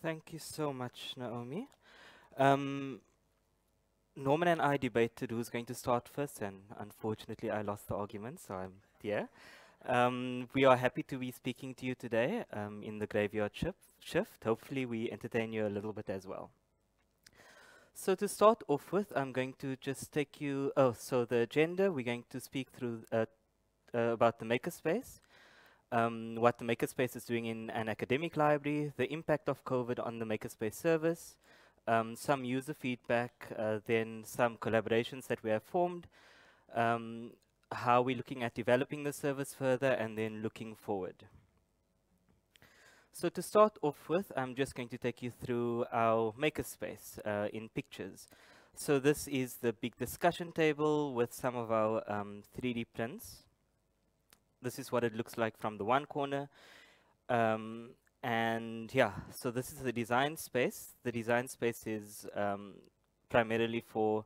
Thank you so much, Naomi. Um, Norman and I debated who's going to start first, and unfortunately, I lost the argument, so I'm here. Um, we are happy to be speaking to you today um, in the graveyard shift. Hopefully, we entertain you a little bit as well. So to start off with, I'm going to just take you, oh, so the agenda, we're going to speak through uh, uh, about the makerspace, um, what the makerspace is doing in an academic library, the impact of COVID on the makerspace service, um, some user feedback, uh, then some collaborations that we have formed, um, how we're looking at developing the service further, and then looking forward. So to start off with, I'm just going to take you through our makerspace uh, in pictures. So this is the big discussion table with some of our um, 3D prints. This is what it looks like from the one corner. Um, and yeah, so this is the design space. The design space is um, primarily for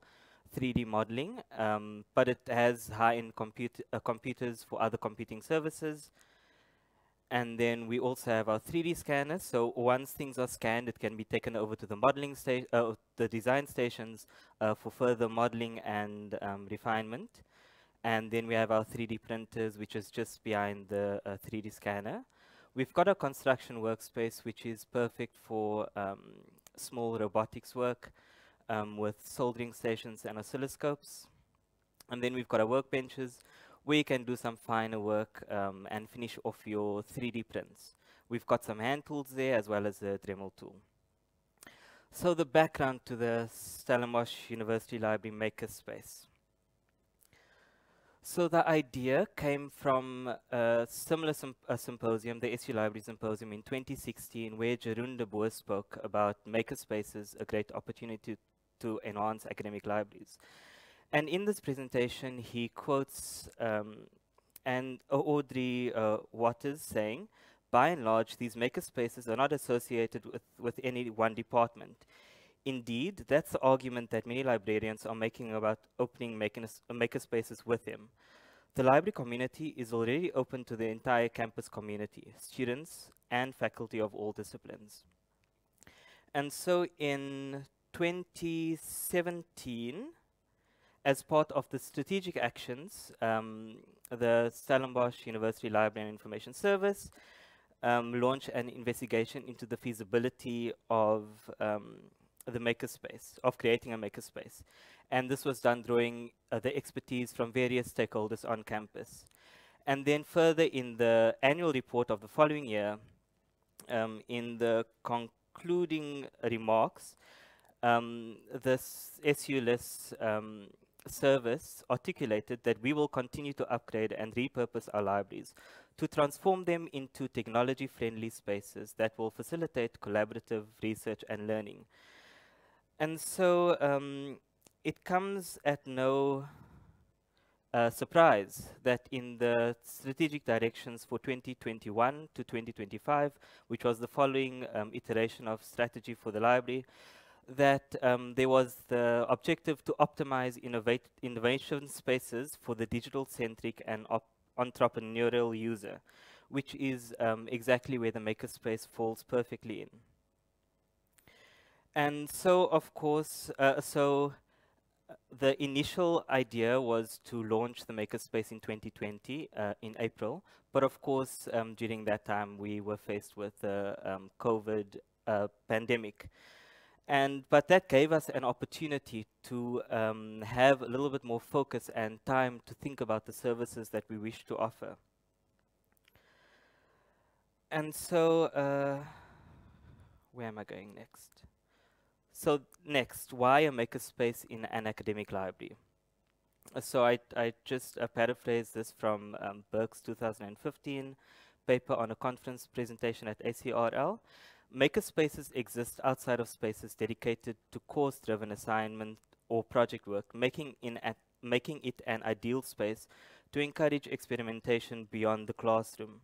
3D modeling, um, but it has high-end comput uh, computers for other computing services. And then we also have our 3D scanners. So once things are scanned, it can be taken over to the modeling station, uh, the design stations uh, for further modeling and um, refinement. And then we have our 3D printers, which is just behind the 3D uh, scanner. We've got a construction workspace, which is perfect for um, small robotics work um, with soldering stations and oscilloscopes. And then we've got our workbenches where you can do some finer work um, and finish off your 3D prints. We've got some hand tools there as well as a Dremel tool. So the background to the Stellenbosch University Library Makerspace. So the idea came from a similar a symposium, the SU Library Symposium in 2016, where Jeroen de Boer spoke about makerspaces, a great opportunity to enhance academic libraries. And in this presentation, he quotes um, and Audrey uh, Watters saying, by and large, these makerspaces are not associated with, with any one department. Indeed, that's the argument that many librarians are making about opening makerspaces with him. The library community is already open to the entire campus community, students and faculty of all disciplines. And so in 2017, as part of the strategic actions, um, the Stellenbosch University Library and Information Service um, launched an investigation into the feasibility of um, the makerspace, of creating a makerspace. And this was done drawing uh, the expertise from various stakeholders on campus. And then further in the annual report of the following year, um, in the concluding remarks, um, this SULIS um, service articulated that we will continue to upgrade and repurpose our libraries to transform them into technology-friendly spaces that will facilitate collaborative research and learning. And so um, it comes at no uh, surprise that in the strategic directions for 2021 to 2025, which was the following um, iteration of strategy for the library, that um, there was the objective to optimize innovation spaces for the digital-centric and entrepreneurial user, which is um, exactly where the makerspace falls perfectly in. And so, of course, uh, so uh, the initial idea was to launch the Makerspace in 2020, uh, in April. But of course, um, during that time, we were faced with the um, COVID uh, pandemic. And, but that gave us an opportunity to um, have a little bit more focus and time to think about the services that we wish to offer. And so, uh, where am I going next? So next, why a makerspace in an academic library? So I, I just uh, paraphrase this from um, Burke's 2015 paper on a conference presentation at ACRL. Makerspaces exist outside of spaces dedicated to course-driven assignment or project work, making, in making it an ideal space to encourage experimentation beyond the classroom.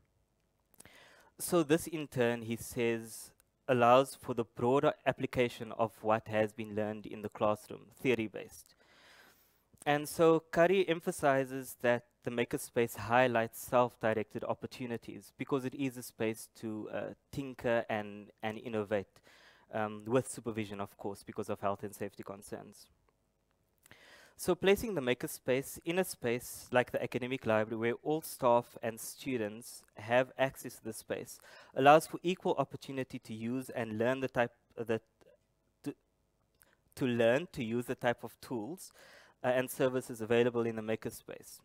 So this in turn, he says, allows for the broader application of what has been learned in the classroom, theory-based. And so Curry emphasizes that the makerspace highlights self-directed opportunities because it is a space to uh, tinker and, and innovate um, with supervision, of course, because of health and safety concerns. So placing the makerspace in a space like the academic library where all staff and students have access to the space allows for equal opportunity to use and learn the type that to, to learn to use the type of tools uh, and services available in the makerspace.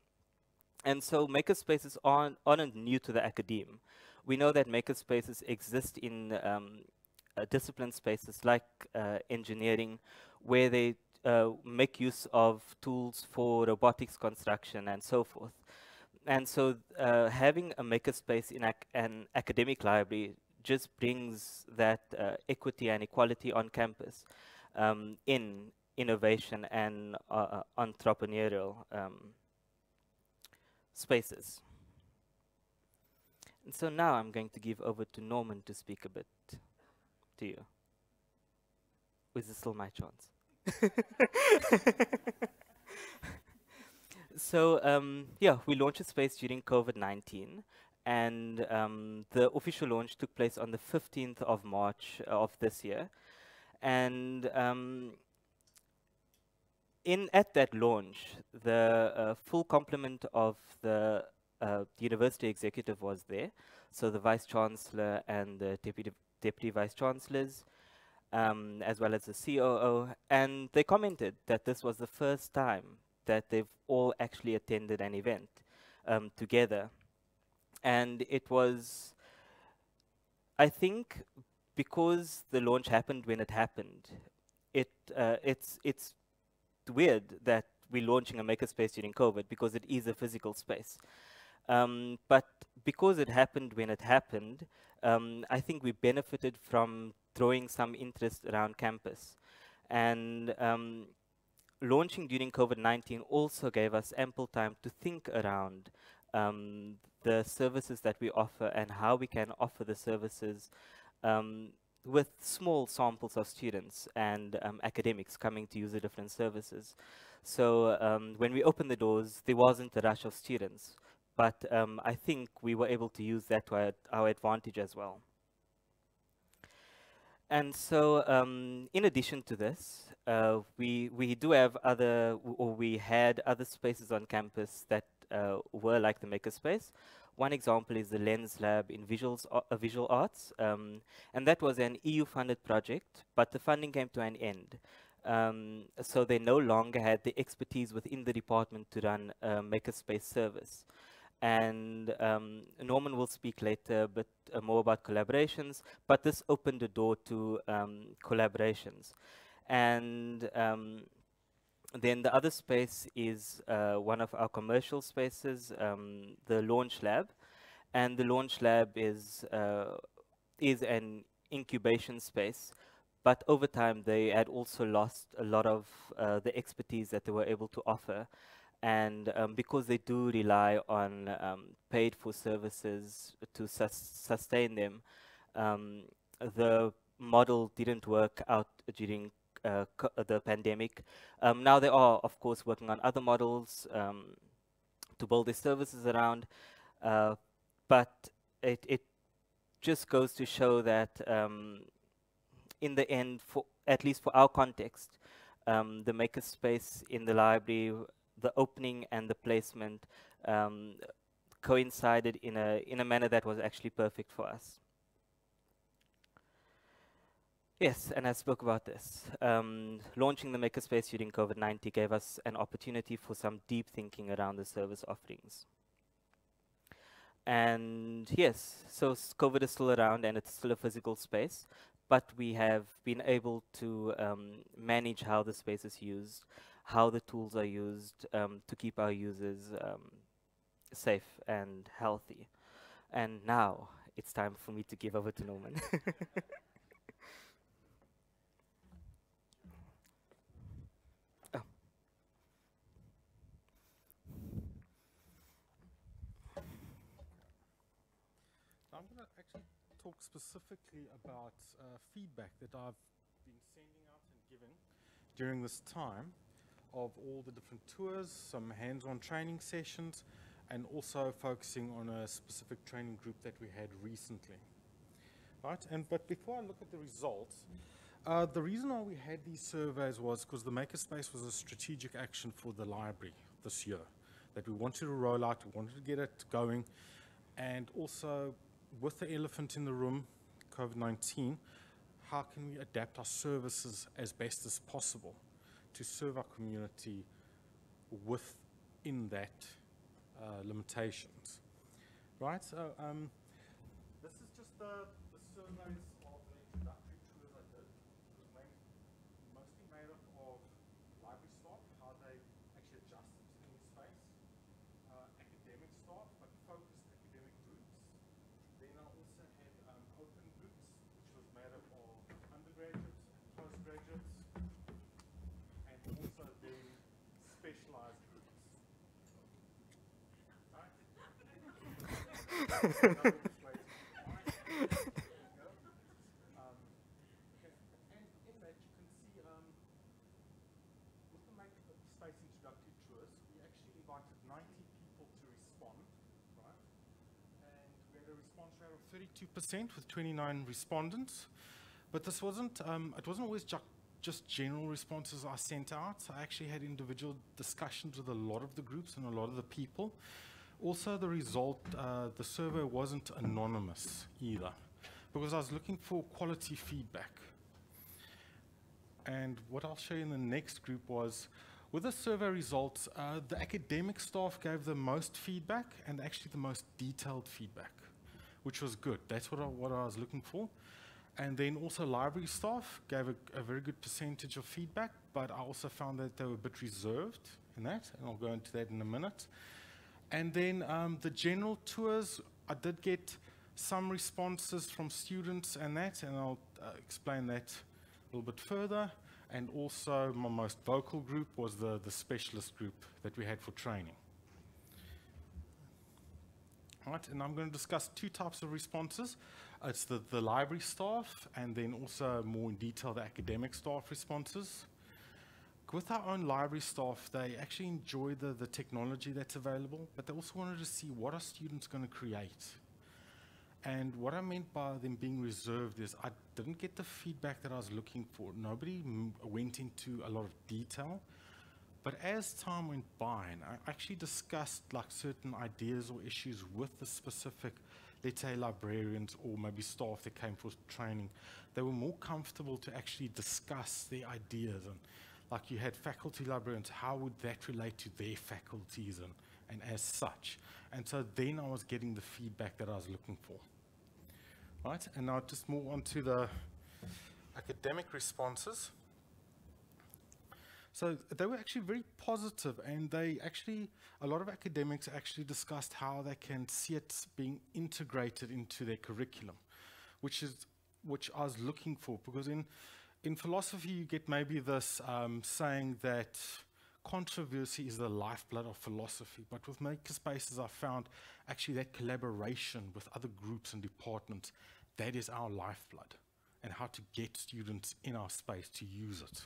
And so makerspaces aren't, aren't new to the academe. We know that makerspaces exist in um, uh, discipline spaces like uh, engineering, where they uh, make use of tools for robotics construction and so forth. And so uh, having a makerspace in ac an academic library just brings that uh, equity and equality on campus um, in innovation and uh, entrepreneurial um, spaces. And so now I'm going to give over to Norman to speak a bit to you. Is this still my chance? so um, yeah, we launched a space during COVID-19 and um, the official launch took place on the 15th of March uh, of this year. And um, in at that launch, the uh, full complement of the, uh, university executive was there. So the vice chancellor and the deputy deputy vice chancellors, um, as well as the COO, and they commented that this was the first time that they've all actually attended an event um, together. And it was, I think, because the launch happened when it happened, it uh, it's it's weird that we're launching a makerspace during COVID because it is a physical space. Um, but because it happened when it happened, um, I think we benefited from throwing some interest around campus. And um, launching during COVID-19 also gave us ample time to think around um, the services that we offer and how we can offer the services um, with small samples of students and um, academics coming to use the different services. So um, when we opened the doors, there wasn't a rush of students. But um, I think we were able to use that to our, our advantage as well. And so, um, in addition to this, uh, we we do have other, or we had other spaces on campus that uh, were like the makerspace. One example is the Lens Lab in visuals, uh, visual arts, um, and that was an EU-funded project, but the funding came to an end. Um, so they no longer had the expertise within the department to run a makerspace service and um, Norman will speak later a bit uh, more about collaborations, but this opened the door to um, collaborations. And um, then the other space is uh, one of our commercial spaces, um, the Launch Lab. And the Launch Lab is, uh, is an incubation space, but over time they had also lost a lot of uh, the expertise that they were able to offer and um, because they do rely on um, paid for services to sus sustain them, um, the model didn't work out during uh, the pandemic. Um, now they are, of course, working on other models um, to build their services around, uh, but it, it just goes to show that um, in the end, for at least for our context, the makerspace in the library the opening and the placement um, coincided in a, in a manner that was actually perfect for us. Yes, and I spoke about this. Um, launching the Makerspace during COVID-19 gave us an opportunity for some deep thinking around the service offerings. And yes, so COVID is still around and it's still a physical space, but we have been able to um, manage how the space is used, how the tools are used um, to keep our users um, safe and healthy. And now it's time for me to give over to Norman. oh. I'm going to actually talk specifically about uh, feedback that I've been sending out and giving during this time of all the different tours, some hands-on training sessions, and also focusing on a specific training group that we had recently. Right, and but before I look at the results, uh, the reason why we had these surveys was because the Makerspace was a strategic action for the library this year that we wanted to roll out, we wanted to get it going, and also with the elephant in the room, COVID-19, how can we adapt our services as best as possible to serve our community within that uh, limitations, right? So um, this is just the, the surveys of the introductory tours I did. It was main, mostly made up of library staff, how they actually adjusted to the new space, uh, academic staff, but focused academic groups. Then I also had um, open groups, which was made up of undergraduates and postgraduates, and also then specialized groups. Right? Now we're just waiting for the mic. There we go. Um, okay, and in that you can see um, with the Make the Space introductory tours, we actually invited 90 people to respond, right? And we had a response rate of 32% with 29 respondents. But this wasn't, um, it wasn't always ju just general responses I sent out. I actually had individual discussions with a lot of the groups and a lot of the people. Also, the result, uh, the survey wasn't anonymous either, because I was looking for quality feedback. And what I'll show you in the next group was, with the survey results, uh, the academic staff gave the most feedback and actually the most detailed feedback, which was good. That's what I, what I was looking for. And then also library staff gave a, a very good percentage of feedback, but I also found that they were a bit reserved in that, and I'll go into that in a minute. And then um, the general tours, I did get some responses from students and that, and I'll uh, explain that a little bit further. And also my most vocal group was the, the specialist group that we had for training. Right, and I'm going to discuss two types of responses. It's the, the library staff and then also more in detail the academic staff responses. With our own library staff, they actually enjoy the, the technology that's available, but they also wanted to see what are students going to create. And what I meant by them being reserved is I didn't get the feedback that I was looking for. Nobody went into a lot of detail. But as time went by, and I actually discussed like certain ideas or issues with the specific, let's say librarians or maybe staff that came for training, they were more comfortable to actually discuss their ideas. And like you had faculty librarians, how would that relate to their faculties and, and as such? And so then I was getting the feedback that I was looking for. Right, and now just move on to the academic responses. So they were actually very positive, and they actually, a lot of academics actually discussed how they can see it being integrated into their curriculum, which is which I was looking for because in in philosophy you get maybe this um, saying that controversy is the lifeblood of philosophy, but with makerspaces I found actually that collaboration with other groups and departments that is our lifeblood, and how to get students in our space to use it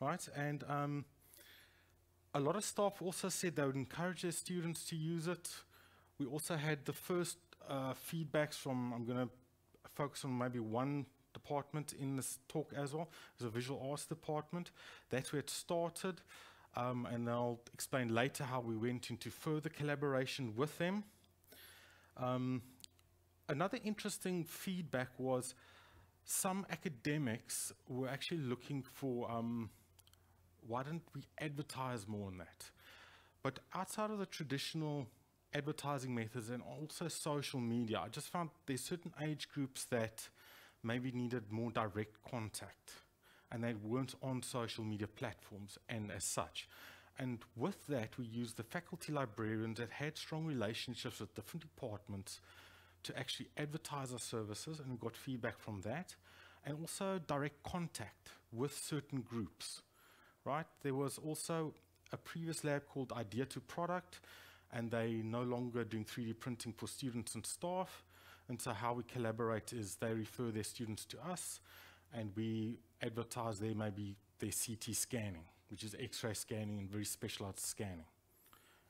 right? And um, a lot of staff also said they would encourage their students to use it. We also had the first uh, feedbacks from, I'm going to focus on maybe one department in this talk as well, as a visual arts department. That's where it started. Um, and I'll explain later how we went into further collaboration with them. Um, another interesting feedback was some academics were actually looking for um, why don't we advertise more on that? But outside of the traditional advertising methods and also social media, I just found there's certain age groups that maybe needed more direct contact and they weren't on social media platforms and as such. And with that, we used the faculty librarians that had strong relationships with different departments to actually advertise our services, and got feedback from that, and also direct contact with certain groups right? There was also a previous lab called Idea to Product, and they no longer doing 3D printing for students and staff. And so how we collaborate is they refer their students to us, and we advertise their maybe their CT scanning, which is X-ray scanning and very specialized scanning.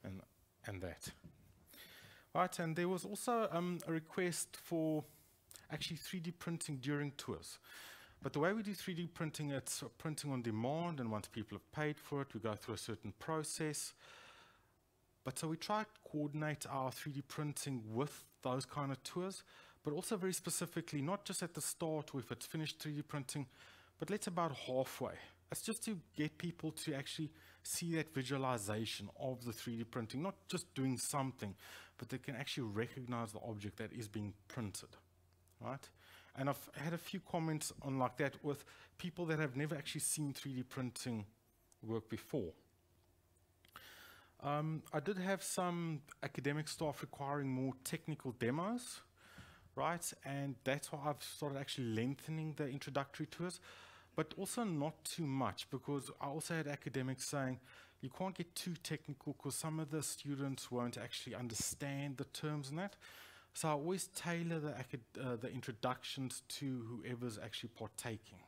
And and that. Right, and there was also um, a request for actually 3D printing during tours. But the way we do 3D printing, it's printing on demand, and once people have paid for it, we go through a certain process. But so we try to coordinate our 3D printing with those kind of tours, but also very specifically, not just at the start with it's finished 3D printing, but let's about halfway. It's just to get people to actually see that visualization of the 3D printing, not just doing something, but they can actually recognize the object that is being printed, right? And I've had a few comments on like that with people that have never actually seen 3D printing work before. Um, I did have some academic staff requiring more technical demos, right? And that's why I've started actually lengthening the introductory tours, but also not too much because I also had academics saying, you can't get too technical because some of the students won't actually understand the terms and that. So I always tailor the, uh, the introductions to whoever's actually partaking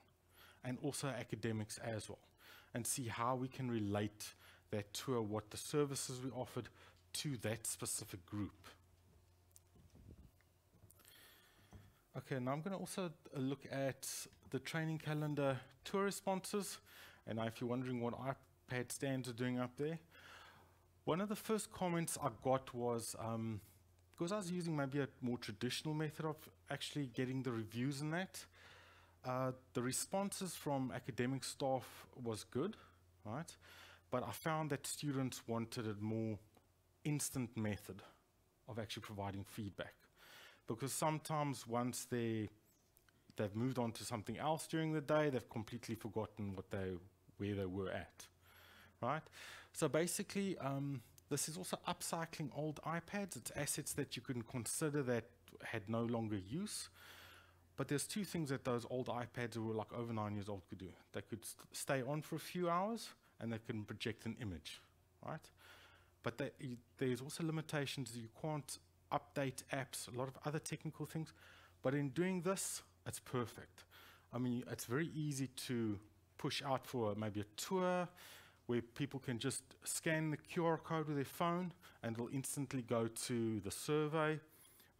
and also academics as well and see how we can relate that tour, what the services we offered to that specific group. Okay, now I'm going to also look at the training calendar tour responses. And if you're wondering what iPad stands are doing up there, one of the first comments I got was, um, because I was using maybe a more traditional method of actually getting the reviews in that, uh, the responses from academic staff was good, right? But I found that students wanted a more instant method of actually providing feedback because sometimes once they they've moved on to something else during the day, they've completely forgotten what they where they were at, right? So basically, um, this is also upcycling old iPads. It's assets that you can consider that had no longer use. But there's two things that those old iPads who were like over nine years old could do. They could stay on for a few hours and they can project an image, right? But they, there's also limitations. You can't update apps, a lot of other technical things. But in doing this, it's perfect. I mean, it's very easy to push out for maybe a tour where people can just scan the QR code with their phone and it'll instantly go to the survey,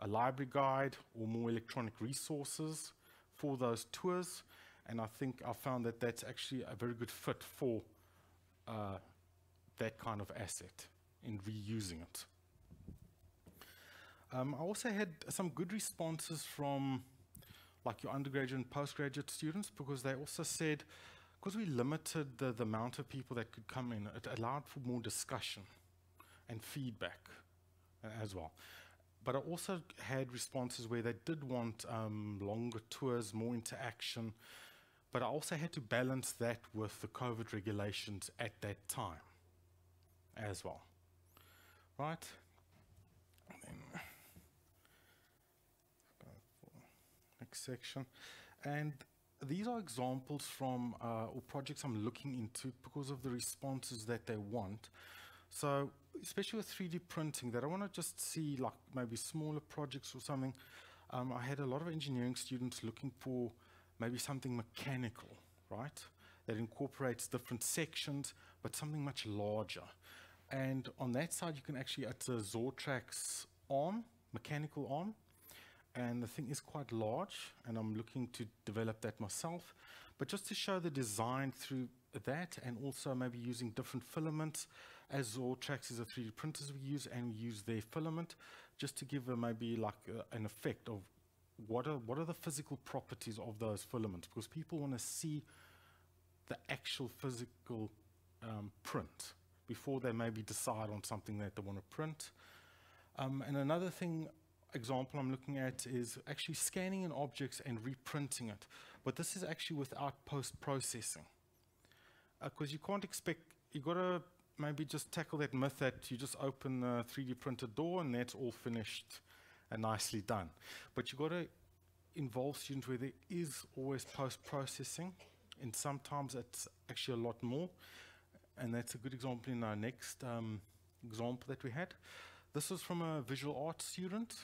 a library guide, or more electronic resources for those tours. And I think I found that that's actually a very good fit for uh, that kind of asset in reusing it. Um, I also had some good responses from like your undergraduate and postgraduate students because they also said, because we limited the, the amount of people that could come in, it allowed for more discussion and feedback as well. But I also had responses where they did want um, longer tours, more interaction, but I also had to balance that with the COVID regulations at that time as well. Right? next section. And these are examples from uh, or projects I'm looking into because of the responses that they want. So especially with 3D printing, that I want to just see like maybe smaller projects or something. Um, I had a lot of engineering students looking for maybe something mechanical, right? That incorporates different sections, but something much larger. And on that side, you can actually, it's a Zortrax arm, mechanical arm, and the thing is quite large and I'm looking to develop that myself but just to show the design through that and also maybe using different filaments as Zortrax is a 3D printers we use and we use their filament just to give a, maybe like a, an effect of what are what are the physical properties of those filaments because people want to see the actual physical um, print before they maybe decide on something that they want to print um, and another thing example I'm looking at is actually scanning an object and reprinting it. But this is actually without post-processing. Because uh, you can't expect, you've got to maybe just tackle that myth that you just open the 3D printed door and that's all finished and nicely done. But you've got to involve students where there is always post-processing and sometimes it's actually a lot more. And that's a good example in our next um, example that we had. This was from a visual arts student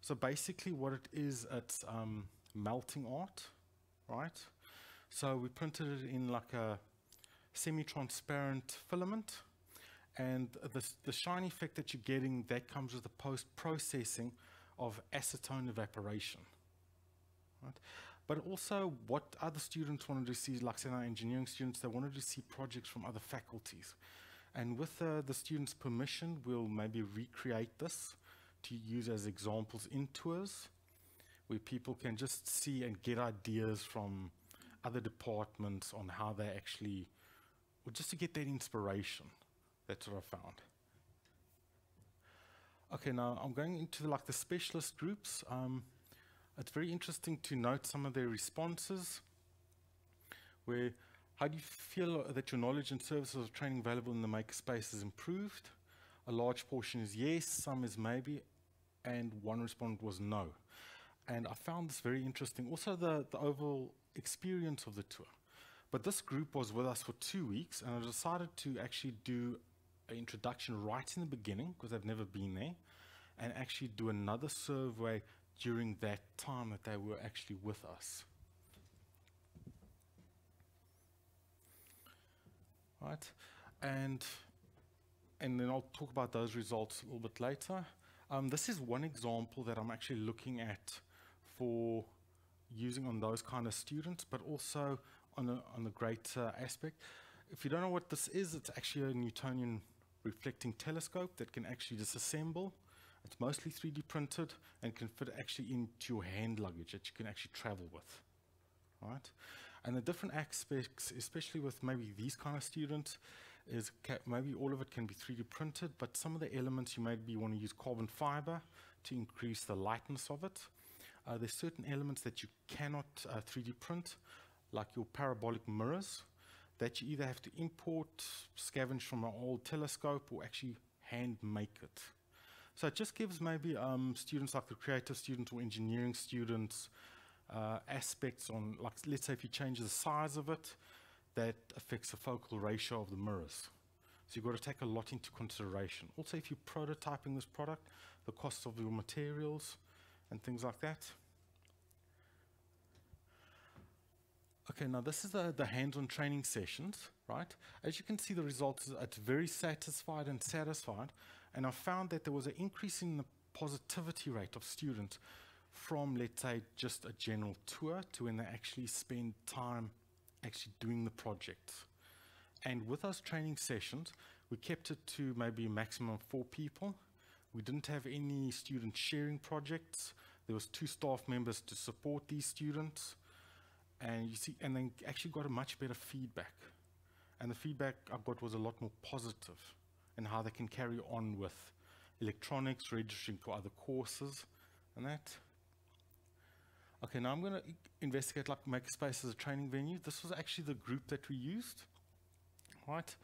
so basically what it is, it's um, melting art, right? So we printed it in like a semi-transparent filament And the, the shine effect that you're getting, that comes with the post-processing of acetone evaporation. Right? But also what other students wanted to see, like say our engineering students, they wanted to see projects from other faculties. And with uh, the students' permission, we'll maybe recreate this to use as examples in tours, where people can just see and get ideas from other departments on how they actually, or just to get that inspiration. That's what I found. Okay, now I'm going into like the specialist groups. Um, it's very interesting to note some of their responses, where how do you feel that your knowledge and services of training available in the makerspace has improved? A large portion is yes, some is maybe, and one respondent was no. And I found this very interesting. Also, the, the overall experience of the tour. But this group was with us for two weeks, and I decided to actually do an introduction right in the beginning, because I've never been there, and actually do another survey during that time that they were actually with us. right? And, and then I'll talk about those results a little bit later. Um, this is one example that I'm actually looking at for using on those kind of students, but also on a, on the greater aspect. If you don't know what this is, it's actually a Newtonian reflecting telescope that can actually disassemble. It's mostly 3D printed and can fit actually into your hand luggage that you can actually travel with, right? And the different aspects, especially with maybe these kind of students, is maybe all of it can be 3D printed, but some of the elements you maybe want to use carbon fiber to increase the lightness of it. Uh, there's certain elements that you cannot uh, 3D print, like your parabolic mirrors, that you either have to import, scavenge from an old telescope, or actually hand make it. So it just gives maybe um, students like the creative students or engineering students uh, aspects on, like, let's say if you change the size of it, that affects the focal ratio of the mirrors. So you've got to take a lot into consideration. Also, if you're prototyping this product, the cost of your materials and things like that. Okay, now this is the, the hands-on training sessions, right? As you can see, the results, it's very satisfied and satisfied. And I found that there was an increase in the positivity rate of students from, let's say, just a general tour to when they actually spend time actually doing the project. And with those training sessions, we kept it to maybe a maximum of four people. We didn't have any student sharing projects. There was two staff members to support these students. And you see, and then actually got a much better feedback. And the feedback I got was a lot more positive and how they can carry on with electronics, registering for other courses and that. Okay, now I'm going to investigate like Makerspace as a training venue. This was actually the group that we used, right?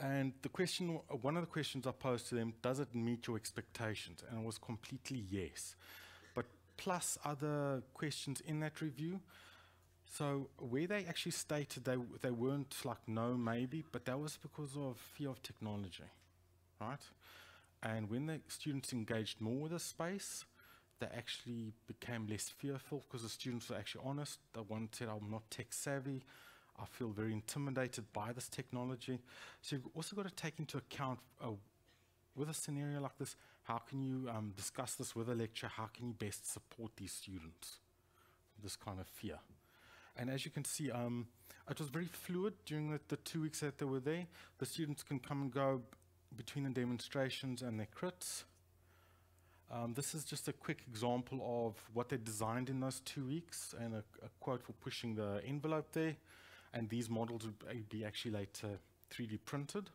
And the question, one of the questions I posed to them, does it meet your expectations? And it was completely yes. But plus other questions in that review. So where they actually stated they, they weren't like no, maybe, but that was because of fear of technology, right? And when the students engaged more with the space, they actually became less fearful because the students were actually honest. The one said, I'm not tech savvy. I feel very intimidated by this technology. So you've also got to take into account uh, with a scenario like this, how can you um, discuss this with a lecturer? How can you best support these students? This kind of fear. And as you can see, um, it was very fluid during the, the, two weeks that they were there. The students can come and go between the demonstrations and their crits. Um, this is just a quick example of what they designed in those two weeks and a, a quote for pushing the envelope there. And these models would be actually later 3D printed.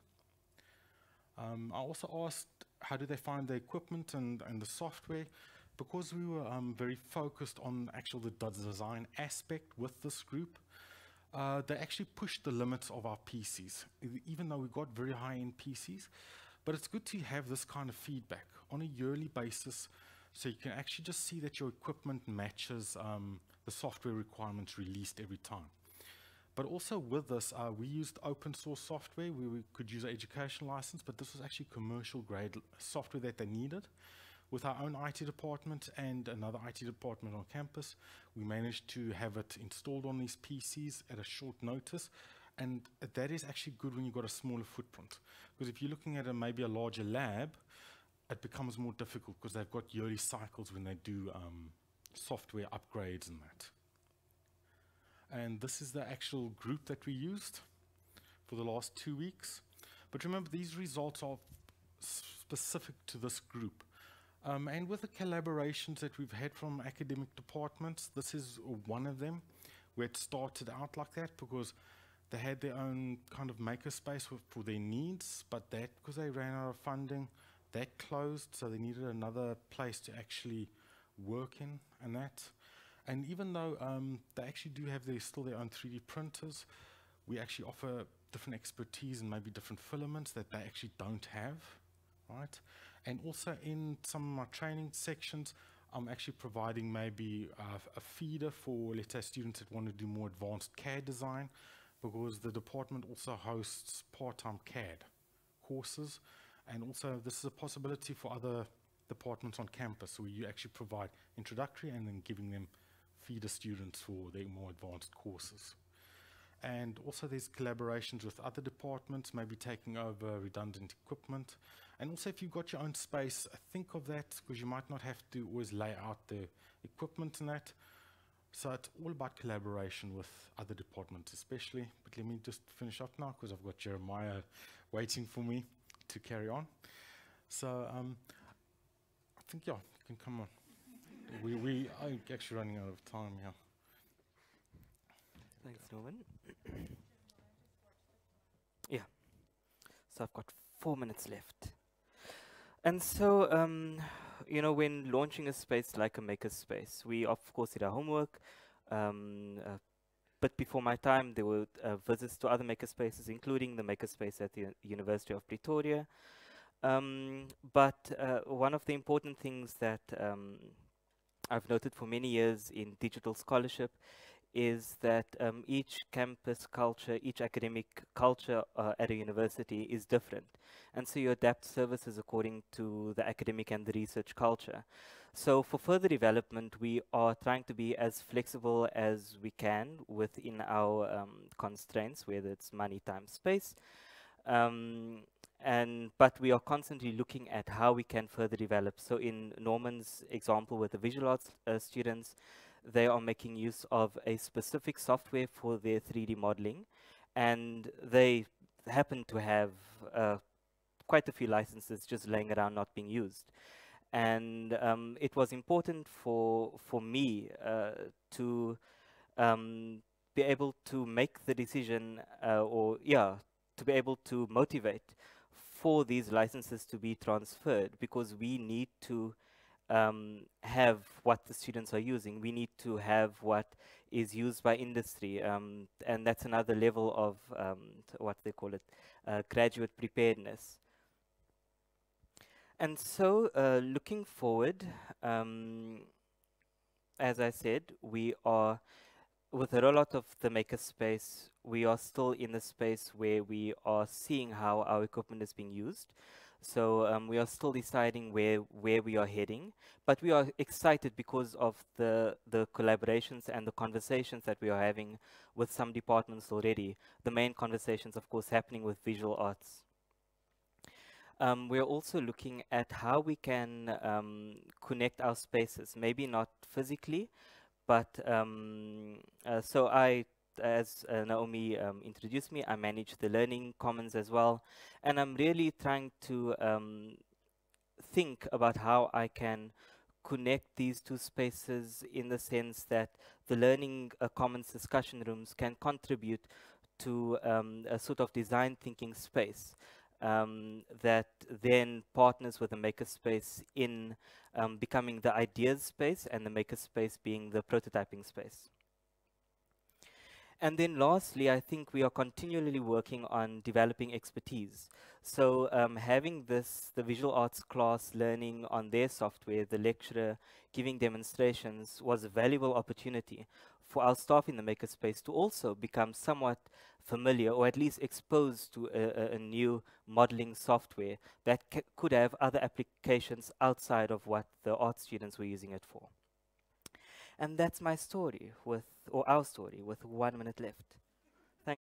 Um, I also asked how do they find the equipment and, and the software because we were um, very focused on actual the design aspect with this group, uh, they actually pushed the limits of our PCs, even though we got very high-end PCs. But it's good to have this kind of feedback on a yearly basis so you can actually just see that your equipment matches um, the software requirements released every time. But also with this, uh, we used open source software where we could use an education license, but this was actually commercial grade software that they needed. With our own IT department and another IT department on campus, we managed to have it installed on these PCs at a short notice and that is actually good when you've got a smaller footprint. Because if you're looking at a, maybe a larger lab, it becomes more difficult because they've got yearly cycles when they do um, software upgrades and that. And this is the actual group that we used for the last two weeks. But remember, these results are specific to this group. Um, and with the collaborations that we've had from academic departments, this is one of them where it started out like that because they had their own kind of makerspace for, for their needs, but that, because they ran out of funding, that closed, so they needed another place to actually work in and that. And even though um, they actually do have their, still their own 3D printers, we actually offer different expertise and maybe different filaments that they actually don't have, right? And also in some of my training sections, I'm actually providing maybe uh, a feeder for, let's say, students that want to do more advanced CAD design, because the department also hosts part-time CAD courses. And also, this is a possibility for other departments on campus, where you actually provide introductory and then giving them feeder students for their more advanced courses. And also there's collaborations with other departments, maybe taking over redundant equipment. And also if you've got your own space, think of that because you might not have to always lay out the equipment and that. So it's all about collaboration with other departments especially. But let me just finish up now because I've got Jeremiah waiting for me to carry on. So um, I think, yeah, you can come on. we, we are actually running out of time here. Thanks, Norman. yeah. So I've got four minutes left. And so, um, you know, when launching a space like a makerspace, we of course did our homework. Um, uh, but before my time, there were uh, visits to other makerspaces, including the makerspace at the University of Pretoria. Um, but uh, one of the important things that um, I've noted for many years in digital scholarship is that um, each campus culture, each academic culture uh, at a university is different. And so you adapt services according to the academic and the research culture. So for further development, we are trying to be as flexible as we can within our um, constraints, whether it's money, time, space. Um, and but we are constantly looking at how we can further develop. So in Norman's example with the visual arts uh, students, they are making use of a specific software for their 3D modeling, and they happen to have uh, quite a few licenses just laying around not being used. And um, it was important for, for me uh, to um, be able to make the decision, uh, or yeah, to be able to motivate for these licenses to be transferred because we need to um, have what the students are using. We need to have what is used by industry, um, and that's another level of um, what they call it, uh, graduate preparedness. And so, uh, looking forward, um, as I said, we are, with a rollout of the makerspace, we are still in the space where we are seeing how our equipment is being used. So um, we are still deciding where where we are heading, but we are excited because of the the collaborations and the conversations that we are having with some departments already. The main conversations, of course, happening with visual arts. Um, we're also looking at how we can um, connect our spaces, maybe not physically, but um, uh, so I as uh, Naomi um, introduced me, I manage the Learning Commons as well. And I'm really trying to um, think about how I can connect these two spaces in the sense that the Learning uh, Commons discussion rooms can contribute to um, a sort of design thinking space. Um, that then partners with the makerspace in um, becoming the ideas space and the makerspace being the prototyping space. And then lastly, I think we are continually working on developing expertise. So um, having this, the visual arts class learning on their software, the lecturer giving demonstrations was a valuable opportunity for our staff in the makerspace to also become somewhat familiar or at least exposed to a, a, a new modeling software that could have other applications outside of what the art students were using it for. And that's my story with, or our story with one minute left.